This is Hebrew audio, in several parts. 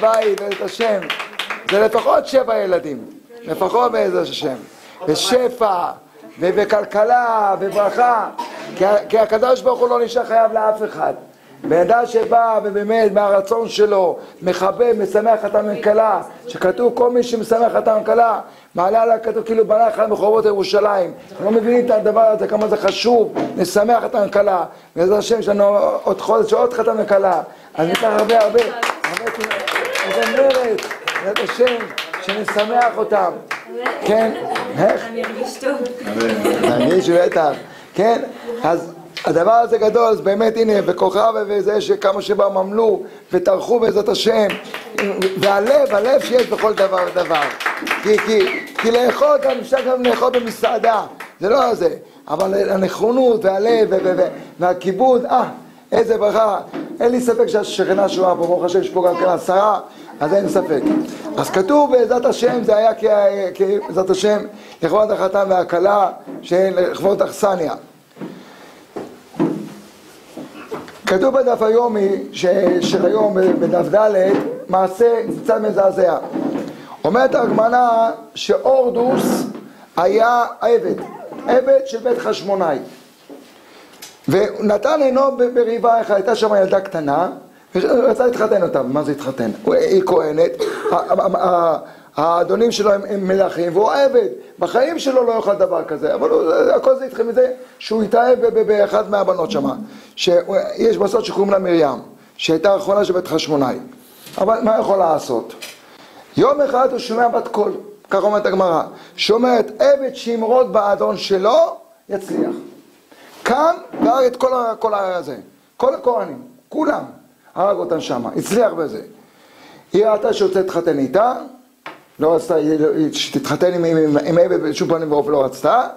בית ואת השם. זה לפחות שבע ילדים, לפחות בעזרת השם. ושפע, וכלכלה, וברכה, כי הקדוש ברוך הוא לא נשאר חייב לאף אחד. בן אדם שבא ובאמת מהרצון שלו מחבב, משמח את המנכלה, שכתוב כל מי שמשמח את המנכלה, מעלה עליה כתוב כאילו בנה אחד מחורבות ירושלים. לא מבינים את הדבר הזה, כמה זה חשוב, לשמח את המנכלה. בעזרת השם יש לנו עוד חודש, עוד חתן מנכלה. אז ניקח הרבה הרבה, מרץ, בעזרת השם, שנשמח אותם. כן? איך? אני ארגיש טוב. תרגיש בטח. כן? אז הדבר הזה גדול, אז באמת הנה, בכוכב וזה שכמה שבאו ממלו וטרחו בעזרת השם והלב, הלב שיש בכל דבר ודבר כי, כי, כי לאכול גם אפשר גם לאכול במסעדה, זה לא זה אבל הנכונות והלב והכיבוד, אה, איזה ברכה אין לי ספק שהשכנה שואה פה, ברוך השם יש פה גם כן עשרה אז אין ספק. אז כתוב בעזרת השם, זה היה בעזרת השם לכבוד החתן והכלה, לכבוד אכסניה. כתוב בדף היומי של היום בדף ד' מעשה קצת מזעזע. אומרת הגמרא שאורדוס היה עבד, עבד של בית חשמונאי ונתן עינו בריבה אחת, הייתה שם ילדה קטנה ורצה להתחתן אותה, מה זה להתחתן? היא כהנת, האדונים שלו הם, מלכים והוא עבד, בחיים שלו לא יאכל דבר כזה, אבל הכל זה התחיל מזה שהוא התאהב באחד מהבנות שמה, שיש בסוד שקוראים לה מרים, שהייתה האחרונה של בית חשמונאי, אבל מה יכול לעשות? יום אחד הוא שומע בת קול, כך אומרת הגמרא, שאומרת עבד שימרוד באדון שלו, יצליח. קם והרג את כל הזה, כל הכהנים, כולם, הרג אותם שמה, הצליח בזה. היא ראתה שרוצה להתחתן איתה, לא רצתה שתתחתן עם, עם, בשום פנים ואופן לא רצתה,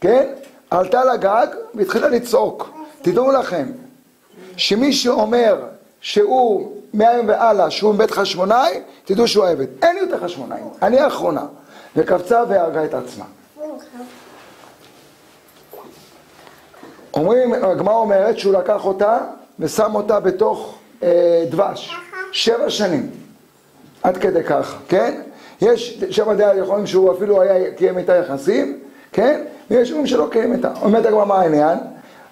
כן? עלתה לגג והתחילה לצעוק. תדעו לכם, שמי שאומר שהוא מהיום והלאה, שהוא מבית חשמונאי, תדעו שהוא עבד. אין יותר חשמונאי, אני האחרונה. וקפצה והרגה את עצמה. אומרים, הגמרא אומרת שהוא לקח אותה ושם אותה בתוך דבש, שבע שנים, עד כדי כך, כן? יש שם דעה יכולים שהוא אפילו היה, קיים איתה יחסים, כן? ויש אומרים שלא קיים איתה. אומרת הגמרא מה העניין?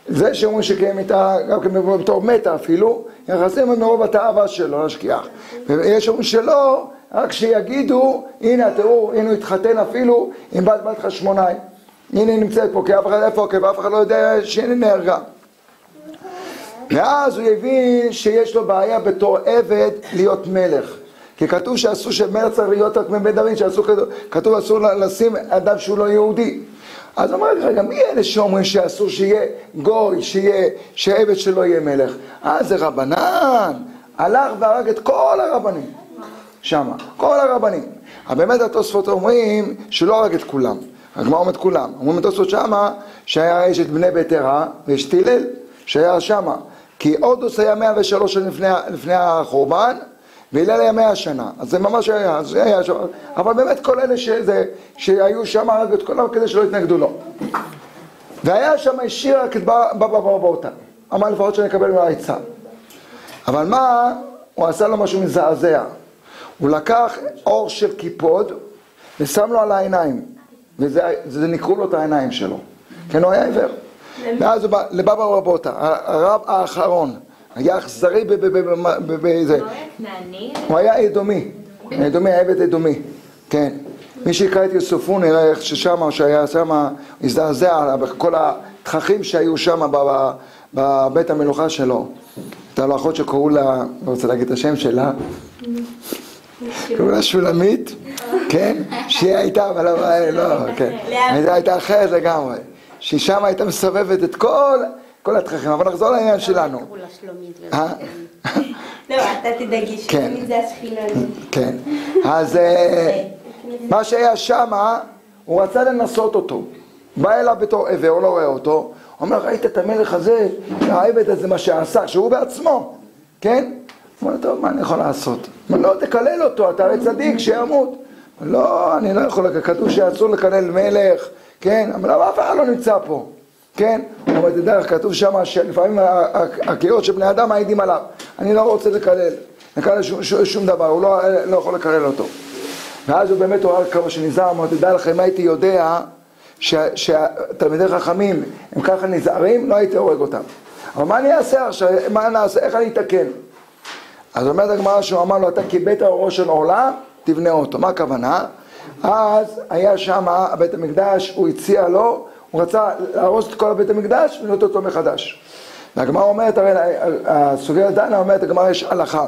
זה שאומרים שקיים איתה, גם כן בתור מתה אפילו, יחסים מרוב התאווה שלו, להשכיח. ויש אומרים שלא, רק שיגידו, הנה תראו, הנה הוא התחתן אפילו עם בת בת חשמונאי. הנה היא נמצאת פה, כי אף אחד איפה, כי אף אחד לא יודע שהנה נהרגה. ואז הוא הבין שיש לו בעיה בתור עבד להיות מלך. כי כתוב שאסור שמלך צריך להיות רק מבית דוד, שאסור, כתוב אסור לשים אדם שהוא לא יהודי. אז אמרתי, רגע, מי אלה שאומרים שאסור שיהיה גוי, שיהיה, שעבד שלו יהיה מלך? אה, זה רבנן, הלך והרג את כל הרבנים, שמה, כל הרבנים. אבל באמת התוספות אומרים שלא הרג את כולם, הגמרא אומרת כולם. אומרים התוספות שמה, שהיה יש את בני בית ארה ויש הלל, שהיה שמה. כי הודוס היה 103 שנים לפני, לפני החורבן, והלל היה מאה שנה, אז זה ממש היה, זה היה שם, אבל באמת כל אלה שזה, שהיו שם, הרג את כולם כדי שלא יתנגדו לו. והיה שם השאיר רק את בבא בבא באותה, אמר לפחות שאני אקבל ממנו עצה. אבל מה, הוא עשה לו משהו מזעזע. הוא לקח אור של קיפוד ושם לו על העיניים, וזה נקרו לו את העיניים שלו, כן, הוא היה עיוור. ואז לבבא רבותא, הרב האחרון. היה אכזרי בזה. הוא היה אדומי, אדומי, עבד אדומי, כן. מי שיקרא את יוספון נראה איך ששם, שהיה שם, הזדעזע בכל התככים שהיו שם בבית המלוכה שלו. הייתה לו אחות שקראו לה, לא רוצה להגיד את השם שלה, קראו לה שולמית, כן? שהיא הייתה, אבל לא, כן. הייתה אחרת לגמרי. שהיא שם הייתה מסובבת את כל... כל התככים, אבל נחזור לעניין שלנו. אה? לא, אתה תדאגי כן. שתמיד זה השכינונים. כן, אז אה, מה שהיה שמה, הוא רצה לנסות אותו. בא אליו בתור עבר, לא רואה אותו, אומר, ראית את המלך הזה, העבד הזה, מה שעשה, שהוא בעצמו, כן? הוא אומר, טוב, מה אני יכול לעשות? הוא אומר, לא, תקלל אותו, אתה הרי צדיק, שימות. לא, אני לא יכול, כתוב שאסור לקלל מלך, כן? אבל אף אחד לא נמצא פה. כן? אבל זה דרך, כתוב שם שלפעמים הקריאות של בני אדם מעידים עליו. אני לא רוצה לקלל. לקלל שום, שום, שום דבר, הוא לא, לא יכול לקלל אותו. ואז הוא באמת רואה כמה שנזהר, אמר, תדע לכם, אם הייתי יודע שתלמידי חכמים הם ככה נזהרים, לא הייתי הורג אותם. אבל מה אני אעשה עכשיו, מה נעשה, איך אני אתקן? אז אומרת הגמרא שהוא אמר לו, אתה קיבלת אורו של עולם, תבנה אותו. מה הכוונה? אז היה שם בית המקדש, הוא הציע לו, הוא רצה להרוס את כל הבית המקדש ולבנות אותו מחדש. והגמרא אומרת, הרי הסוגיה דנה אומרת, הגמרא יש הלכה.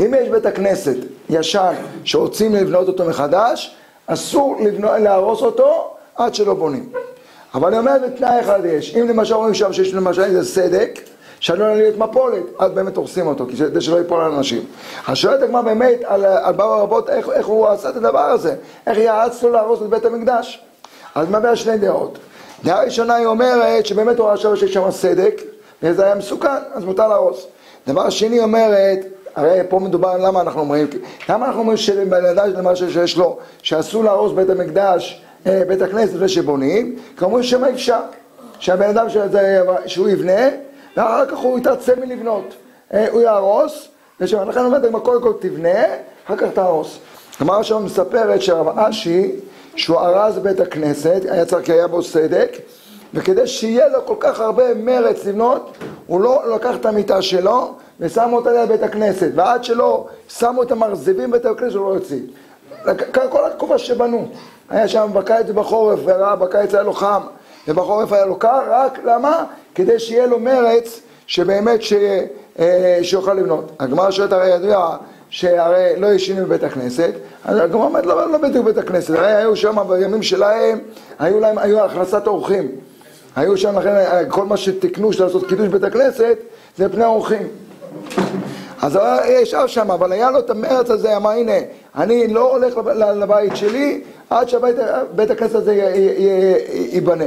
אם יש בית הכנסת ישן שרוצים לבנות אותו מחדש, אסור לבנות, להרוס אותו עד שלא בונים. אבל אני אומר, בתנאי אחד יש, אם למשל רואים שם שיש למשל איזה סדק, שעלול להיות מפולת, אז באמת הורסים אותו, כדי שלא ייפול על אנשים. אז שואלת הגמרא באמת על, על באו רבות, איך, איך הוא עשה את הדבר הזה, איך יעץ לו להרוס את בית המקדש. אז מביא שני דעות. דעה ראשונה היא אומרת שבאמת הוא חשב שיש שם סדק, וזה היה מסוכן, אז מותר להרוס. דבר שני אומרת, הרי פה מדובר למה אנחנו אומרים, למה אנחנו אומרים שבן אדם למשהו שיש לו, שאסור להרוס בית המקדש, אה, בית הכנסת לפני שבונים, אומרים שמה אפשר, שהבן אדם שהוא יבנה, ואחר כך הוא יתעצם מלבנות, אה, הוא יהרוס, ולכן אומרת, קודם כל תבנה, אחר כך תהרוס. הגמרא שם מספרת שהרב אשי, שהוא ארז בית הכנסת, היה צריך, כי היה בו סדק, וכדי שיהיה לו כל כך הרבה מרץ לבנות, הוא לא לקח את המיטה שלו ושם אותה ליד בית הכנסת, ועד שלא שמו את המרזבים בבית הכנסת הוא לא יוציא. כל התקופה שבנו, היה שם בקיץ ובחורף, וראה בקיץ היה לו חם, ובחורף היה לו קר, רק למה? כדי שיהיה לו מרץ שבאמת ש... אה, שיוכל לבנות. הגמרא שואלת הרי ידוע שהרי לא ישנים בבית הכנסת, אז הגמרא אומרת לא, לא בדיוק בבית הכנסת, הרי היו שם בימים שלהם, היו להם, היו הכנסת אורחים. היו שם לכן כל מה שתיקנו של לעשות קידוש בית הכנסת זה פני אורחים. אז הוא ישב שם, אבל היה לו את המרץ הזה, אמר הנה, אני לא הולך לבית שלי עד שבית הכנסת הזה ייבנה.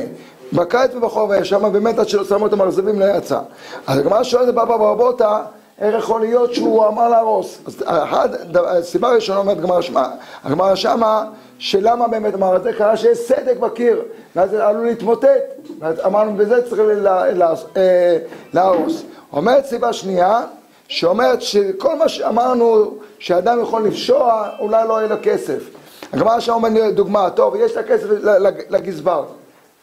בקיץ ובחורף היה שם, באמת עד שלא שמו את המרזבים לא יצא. אז הגמרא שואלת בבא ברבותא, איך יכול להיות שהוא אמר להרוס? אז אחת, הסיבה הראשונה אומרת הגמרא שמה, שלמה באמת אמר את זה? קרה שיש סדק בקיר, ואז עלול להתמוטט, ואז אמרנו בזה צריך אה, להרוס. אומרת סיבה שנייה, שאומרת שכל מה שאמרנו שאדם יכול לפשוע, אולי לא יהיה לו כסף. הגמרא שם אומרת דוגמה, טוב, יש את הכסף לגזבר.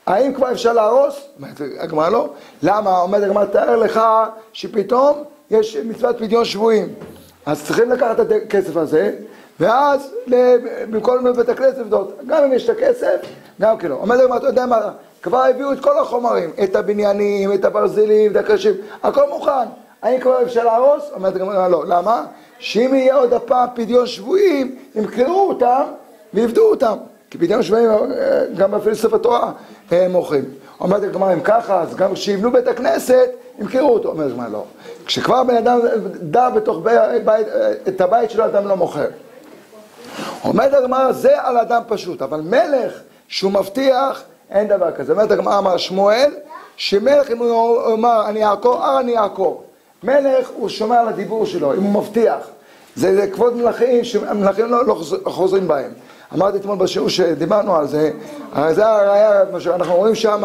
האם כבר אפשר להרוס? אומרת הגמרא לא. למה? אומרת הגמרא, תאר לך שפתאום יש מצוות פדיון שבויים. אז צריכים לקחת את הכסף הזה, ואז במקום לבית הכנסת לבדוק. גם אם יש את הכסף, גם כן לא. אומרת הגמרא, אתה יודע מה? כבר הביאו את כל החומרים, את הבניינים, את הברזלים, את הקרשים, הכל מוכן. האם כבר אפשר להרוס? אומרת הגמרא לא. למה? שאם יהיה עוד הפעם פדיון שבויים, ימכרו אותם ויבדו אותם. כי פדיון שבויים אה, גם אפילו ספר תורה אה, מוכרים. אומרת הגמרא, אם ככה, אז גם כשיבנו בית הכנסת, ימכרו אותו. אומרת הגמרא לא. כשכבר בן אדם דע בתוך בית, בית, אה, את הבית שלו, אדם לא מוכר. אומרת הגמרא, זה על אדם פשוט, אבל מלך שהוא מבטיח, אין דבר כזה. אומרת הגמרא, אמר שמואל, שמלך אם הוא אומר אני אעקור, אה אני אעקור. מלך הוא שומע על הדיבור שלו, אם הוא מבטיח. זה, זה כבוד מלכים שמלכים לא, לא חוזרים בהם. אמרתי אתמול בשיעור שדיברנו על זה, הרי זה הראייה, אנחנו רואים שם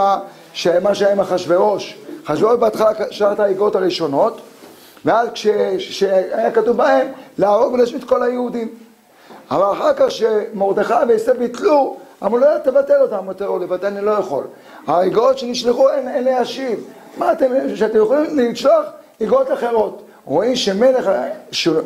שמה שהיה עם אחשוורוש, אחשוורוש בהתחלה שאל את הראשונות, ואז כשהיה כתוב בהם להרוג ולהשמיד כל היהודים. אבל אחר כך שמרדכי ואסתר ביטלו, אמרו לא תבטל אותם, אמרו לבטל אני לא יכול. האגרות שנשלחו אין, אין להשיב. מה אתם, שאתם יכולים לשלוח אגרות אחרות. רואים שמלך,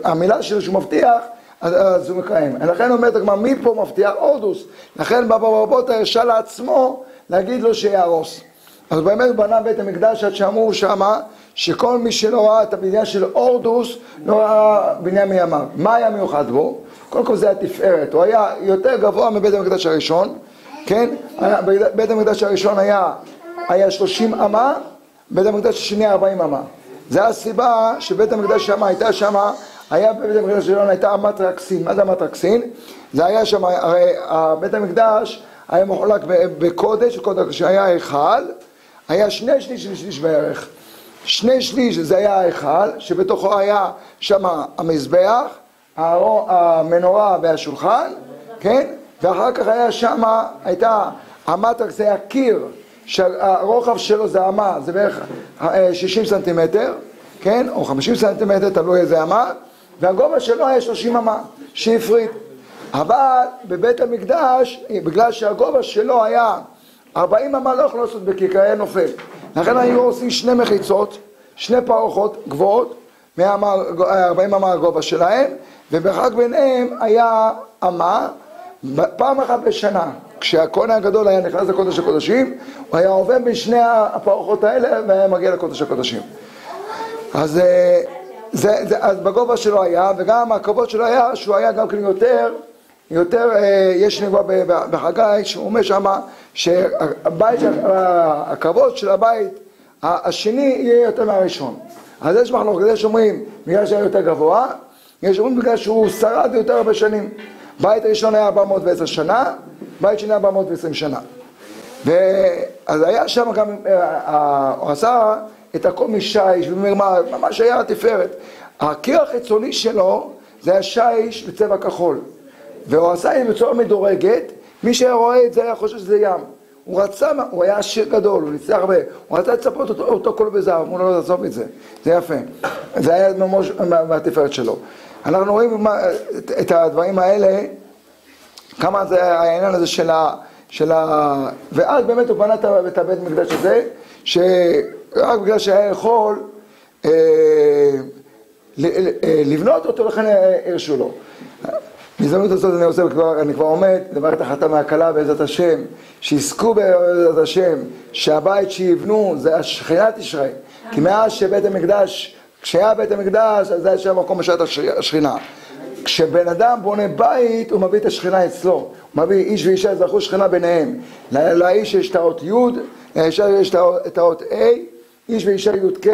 המילה שלו שהוא מבטיח, אז הוא מקיים. לכן אומרת הגמרא, מי פה מבטיח? אורדוס. לכן בבא רבותא הרשה לעצמו להגיד לו שיהרוס. אז באמת הוא בנה בית המקדש עד שאמרו שמה שכל מי שלא ראה את הבניין של אורדוס לא ראה בניין מימיו. מה היה מיוחד בו? קודם כל זה התפארת, הוא היה יותר גבוה מבית המקדש הראשון, כן? בית המקדש הראשון היה, היה 30 אמה, בית המקדש השני 40 אמה. זה הסיבה שבית המקדש שם הייתה שם, היה בבית המקדש שלנו הייתה אמת רקסין. מה זה אמת רקסין? זה היה שם, הרי בית המקדש היה מחולק בקודש, קודש שהיה היכל, היה שני שליש ושליש בערך. שני שליש זה היה ההיכל, שבתוכו היה שם המזבח, המנורה והשולחן, כן? ואחר כך היה שם, הייתה זה היה קיר. שהרוחב שלו זה אמה, זה בערך 60 אה, סנטימטר, כן? או 50 סנטימטר, תלוי איזה אמה, והגובה שלו היה 30 אמה, שהפריד. אבל בבית המקדש, בגלל שהגובה שלו היה 40 אמה, לא יכולו לעשות בקיקה, היה נופל. לכן היו עושים שני מחיצות, שני פרוחות גבוהות, 40 אמה הגובה שלהם, ובמרחק ביניהם היה אמה, פעם אחת בשנה. כשהכהן הגדול היה נכנס לקודש הקודשים, הוא היה עובר בשני הפרוחות האלה והיה מגיע לקודש הקודשים. אז, אה, זה, זה, אז בגובה שלו היה, וגם הכבוד שלו היה שהוא היה גם כן יותר, יותר, אה, יש נבואה בחגי, שהוא אומר שמה שהבית, הכבוד של הבית השני יהיה יותר מהראשון. אז יש מחלוקת, יש אומרים בגלל שהיה יותר גבוה, יש אומרים בגלל שהוא שרד יותר הרבה שנים. בית ראשון היה 410 שנה, בית שני 420 שנה. ואז היה שם גם, אה, הוא עשה את הכל משיש ומרמר, ממש היה התפארת. הקיר החיצוני שלו זה היה שיש בצבע כחול. והוא עשה את זה בצורה מדורגת, מי שרואה את זה היה חושב שזה ים. הוא רצה, הוא היה עשיר גדול, הוא ניסה הרבה, הוא רצה לצפות אותו, אותו כל בזהב, אמרו לו לא לעזוב את זה, זה יפה. זה היה ממש מהתפארת שלו. אנחנו רואים את, את הדברים האלה, כמה זה העניין הזה של ה... של ה... ואז באמת הוא בנה את הבית מקדש הזה, שרק בגלל שהיה יכול אה, אה, לבנות אותו, לכן הרשו לו. בהזדמנות הזאת אני רוצה, כבר, אני כבר עומד, לברך את החתן מהכלה בעזרת השם, שיזכו בעזרת השם, שהבית שיבנו זה השכינת ישראל. כי מאז שבית המקדש, כשהיה בית המקדש, אז זה היה שם מקום בשעת השכינה. כשבן אדם בונה בית, הוא מביא את השכינה אצלו. הוא מביא איש ואישה, יזרחו שכינה ביניהם. לאיש יש את האות י', לאישה יש את האות A, איש ואישה י"ק,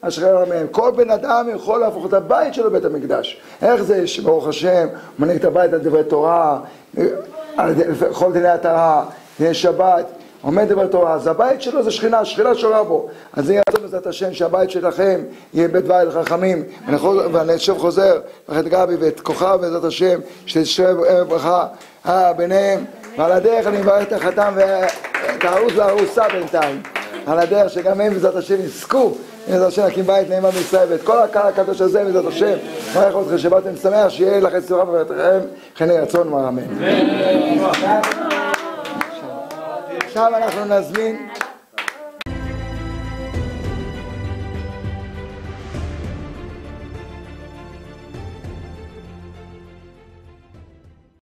אשרי מהם. כל בן אדם יכול להפוך את הבית שלו לבית המקדש. איך זה שברוך השם, מנהיג את הבית על דברי תורה, על כל דיני התרה, דיני שבת, עומד דברי תורה, אז הבית שלו זה שכינה, השכינה שורה בו. אז זה יעזור בעזרת השם שהבית שלכם יהיה בית בית לחכמים, ואני שוב חוזר, ואת גבי ואת כוכב בעזרת השם, שתשב ברכה אה, ביניהם, ועל הדרך אני מברך את החתם ואת הערוס והערוסה בינתיים. על הדרך שגם הם בעזרת השם יזכו בעזרת השם להקים בית נאמן בישראל ואת כל הקהל הקדוש הזה בעזרת השם מברך אתכם שבאתם שמח שיהיה לכם צורה בבתיכם כן יהי רצון אמן. עכשיו אנחנו נזמין